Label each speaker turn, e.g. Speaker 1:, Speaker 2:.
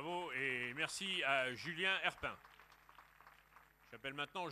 Speaker 1: Bravo et merci à Julien Herpin. J'appelle maintenant